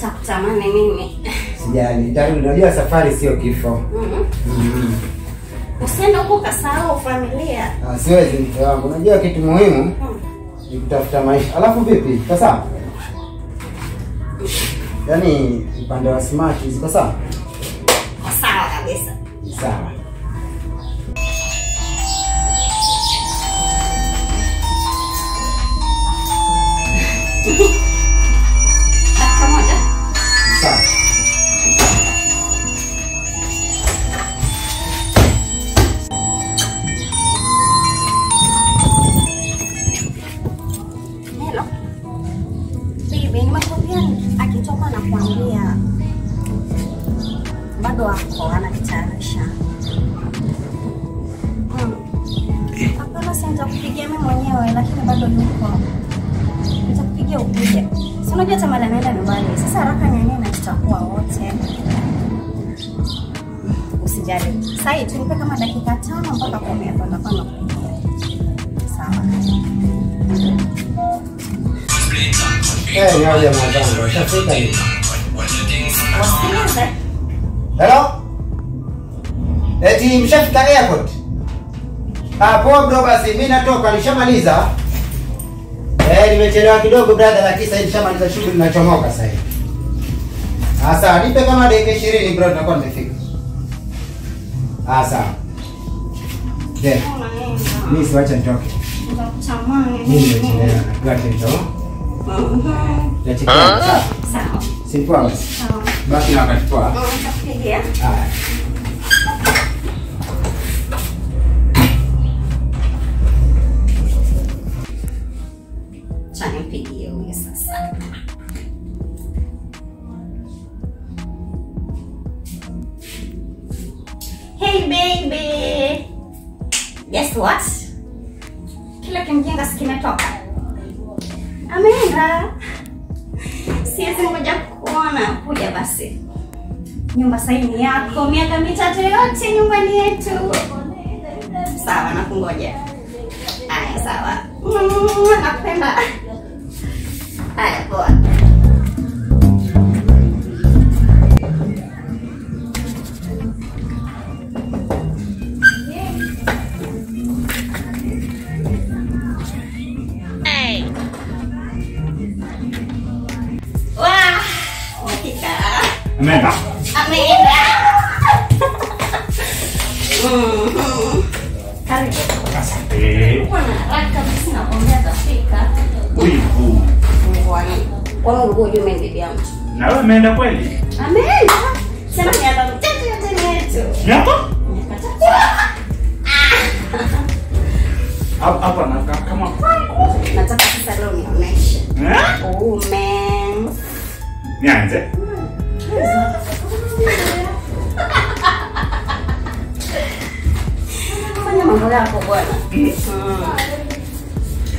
Takutamani mimi. Sijali. Unajua safari sio kifo. Mhm. Mm. Usiende huko ukasahau familia. Ah, siwezi mke wangu. Unajua kitu muhimu Mhm. ni kutafuta maisha. Alafu vipi? Kwa sawa? Yaani upande wa smart kwa sawa? Kwa sawa kabisa. Sawa. Bado wako anajitayarisha. Hmm. Hapana, si nitakupigia mimi mwenyewe, lakini bado yuko. Nitakupigia ukuje. Si unajua Tamara anaenda nyumbani. Sasa haraka nyanya na tutakuwa wote. Usijali. Sasa hii tunipe kama dakika tano mpaka kumi hapo nitakuwa nakupigia. Sawa. Eh, jamaa zangu. Hivi? Wasikilize. Hello? Eti mshafika airport? Ah, poa bro basi mimi natoka nishamaliza. Eh, nimechelewa kidogo brother lakini sasa nishamaliza shughuli nachomoka sasa hivi. Asa, nipe kama dakika 20 bro tutakuwa nimefika. Ah, sawa. Je, mimi siwacha nitoke. Mimi nimechelewa na kwa kesho. Nitachikia. Sawa. Sawa. Si poa basi. Sawa. Basi na wakati poa. Nitakupigia. Haya. Acha nimpigie huyu sasa. Hey baby. Guess what? kila kimjenga si kimetoka. Ameenda. Siwezi ngoja kuona. Basi. Nyumba sasa ni yako. Miaka mitatu yote nyumba ni yetu. Sawa, nakungoja. Haya, sawa. Mm, Nakupenda. Haya, Ameenda. Ameenda. Karibu. Asante. Kuwa na haraka basi nakwambia atafika. Wivu. Kwani kwani hujui mimi bibi yangu? Na wewe umeenda kweli? Ameenda. Sema ni miaka mtoto yote ni yetu. Miaka? Miaka. Hapa hapa na kama Nataka sasa leo nionyeshe. Eh? Oh man. Nianze. Bwana. Mm.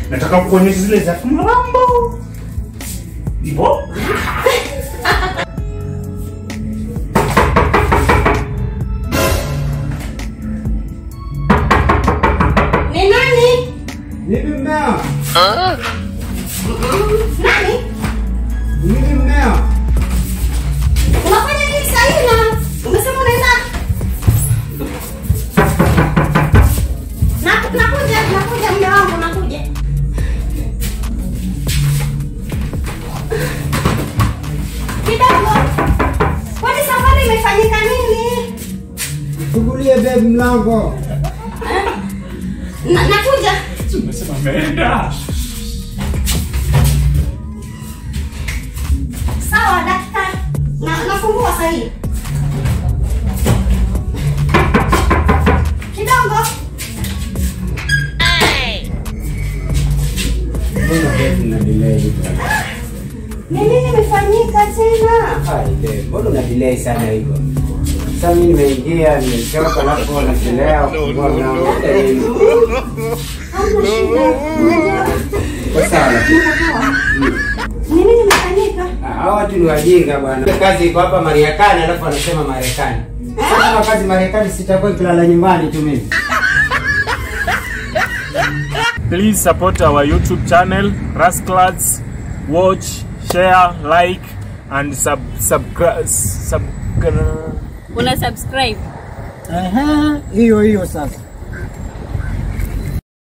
Nataka kuonyesha zile za Mrambo. Hivyo? Ni nani? Ni mmea? Nani? Fungulie babe mlango. Na, nakuja. Umesema ameenda. Sawa, daktari. Na nafungua sasa hivi. Kidogo. Mbona babe una delay hivyo? Ni nini imefanyika tena? Hai babe, mbona una delay sana hivyo? Sasa mimi nimeingia, nimechoka alafu nachelewa Kwa sana. Ah, watu ni wajinga bwana. Kazi iko hapa Marekani alafu anasema Marekani. Sasa kama kazi Marekani sitakuwa kulala nyumbani tu mimi. Please support our YouTube channel, Rasclads. Watch, share, like, and sub sub sub Una subscribe. Aha, hiyo hiyo sasa.